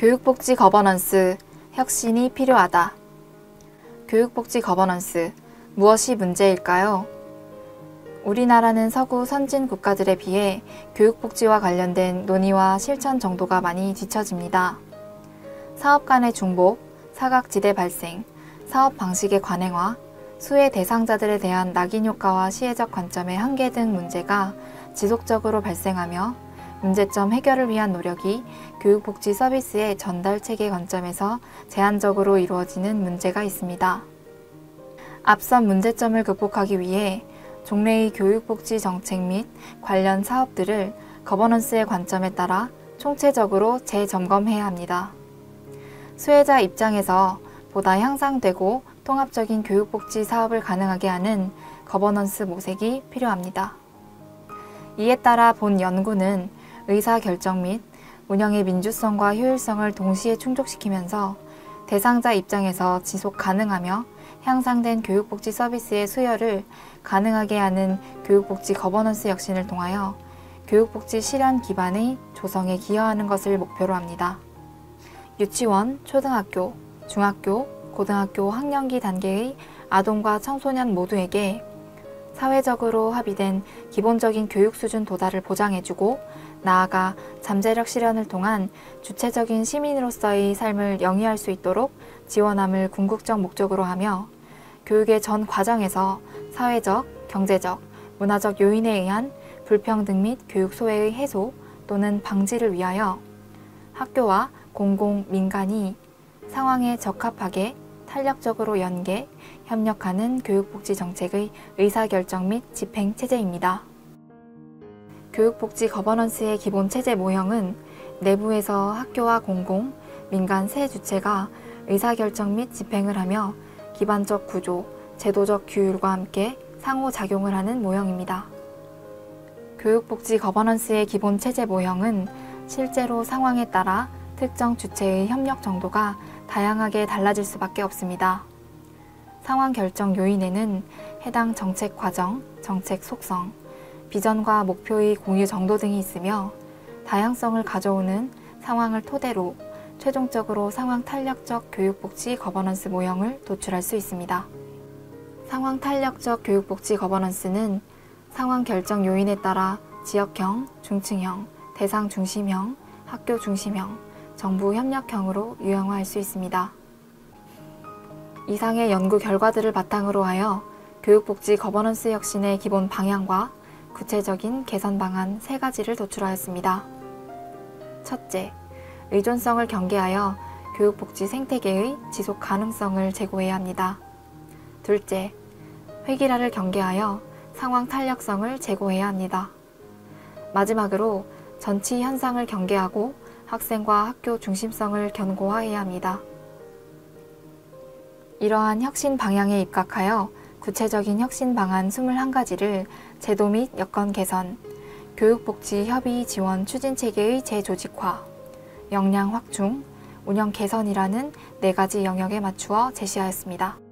교육복지 거버넌스 혁신이 필요하다. 교육복지 거버넌스 무엇이 문제일까요? 우리나라는 서구 선진 국가들에 비해 교육복지와 관련된 논의와 실천 정도가 많이 뒤처집니다. 사업 간의 중복, 사각지대 발생, 사업 방식의 관행화, 수혜 대상자들에 대한 낙인 효과와 시혜적 관점의 한계 등 문제가 지속적으로 발생하며 문제점 해결을 위한 노력이 교육복지 서비스의 전달 체계 관점에서 제한적으로 이루어지는 문제가 있습니다. 앞선 문제점을 극복하기 위해 종래의 교육복지 정책 및 관련 사업들을 거버넌스의 관점에 따라 총체적으로 재점검해야 합니다. 수혜자 입장에서 보다 향상되고 통합적인 교육복지 사업을 가능하게 하는 거버넌스 모색이 필요합니다. 이에 따라 본 연구는 의사 결정 및 운영의 민주성과 효율성을 동시에 충족시키면서 대상자 입장에서 지속 가능하며 향상된 교육복지 서비스의 수요를 가능하게 하는 교육복지 거버넌스 혁신을 통하여 교육복지 실현 기반의 조성에 기여하는 것을 목표로 합니다. 유치원, 초등학교, 중학교, 고등학교 학년기 단계의 아동과 청소년 모두에게 사회적으로 합의된 기본적인 교육 수준 도달을 보장해주고 나아가 잠재력 실현을 통한 주체적인 시민으로서의 삶을 영위할 수 있도록 지원함을 궁극적 목적으로 하며 교육의 전 과정에서 사회적, 경제적, 문화적 요인에 의한 불평등 및 교육 소외의 해소 또는 방지를 위하여 학교와 공공, 민간이 상황에 적합하게 탄력적으로 연계, 협력하는 교육복지 정책의 의사결정 및 집행 체제입니다. 교육복지 거버넌스의 기본 체제 모형은 내부에서 학교와 공공, 민간 세 주체가 의사결정 및 집행을 하며 기반적 구조, 제도적 규율과 함께 상호작용을 하는 모형입니다. 교육복지 거버넌스의 기본 체제 모형은 실제로 상황에 따라 특정 주체의 협력 정도가 다양하게 달라질 수밖에 없습니다. 상황 결정 요인에는 해당 정책 과정, 정책 속성, 비전과 목표의 공유 정도 등이 있으며 다양성을 가져오는 상황을 토대로 최종적으로 상황 탄력적 교육복지 거버넌스 모형을 도출할 수 있습니다. 상황 탄력적 교육복지 거버넌스는 상황 결정 요인에 따라 지역형, 중층형, 대상 중심형, 학교 중심형, 정부 협력형으로 유형화할 수 있습니다. 이상의 연구 결과들을 바탕으로 하여 교육복지 거버넌스 혁신의 기본 방향과 구체적인 개선 방안 세 가지를 도출하였습니다. 첫째, 의존성을 경계하여 교육복지 생태계의 지속 가능성을 제고해야 합니다. 둘째, 회기라를 경계하여 상황 탄력성을 제고해야 합니다. 마지막으로 전치 현상을 경계하고 학생과 학교 중심성을 견고화해야 합니다. 이러한 혁신 방향에 입각하여 구체적인 혁신 방안 21가지를 제도 및 여건 개선, 교육복지 협의 지원 추진 체계의 재조직화, 역량 확충, 운영 개선이라는 네 가지 영역에 맞추어 제시하였습니다.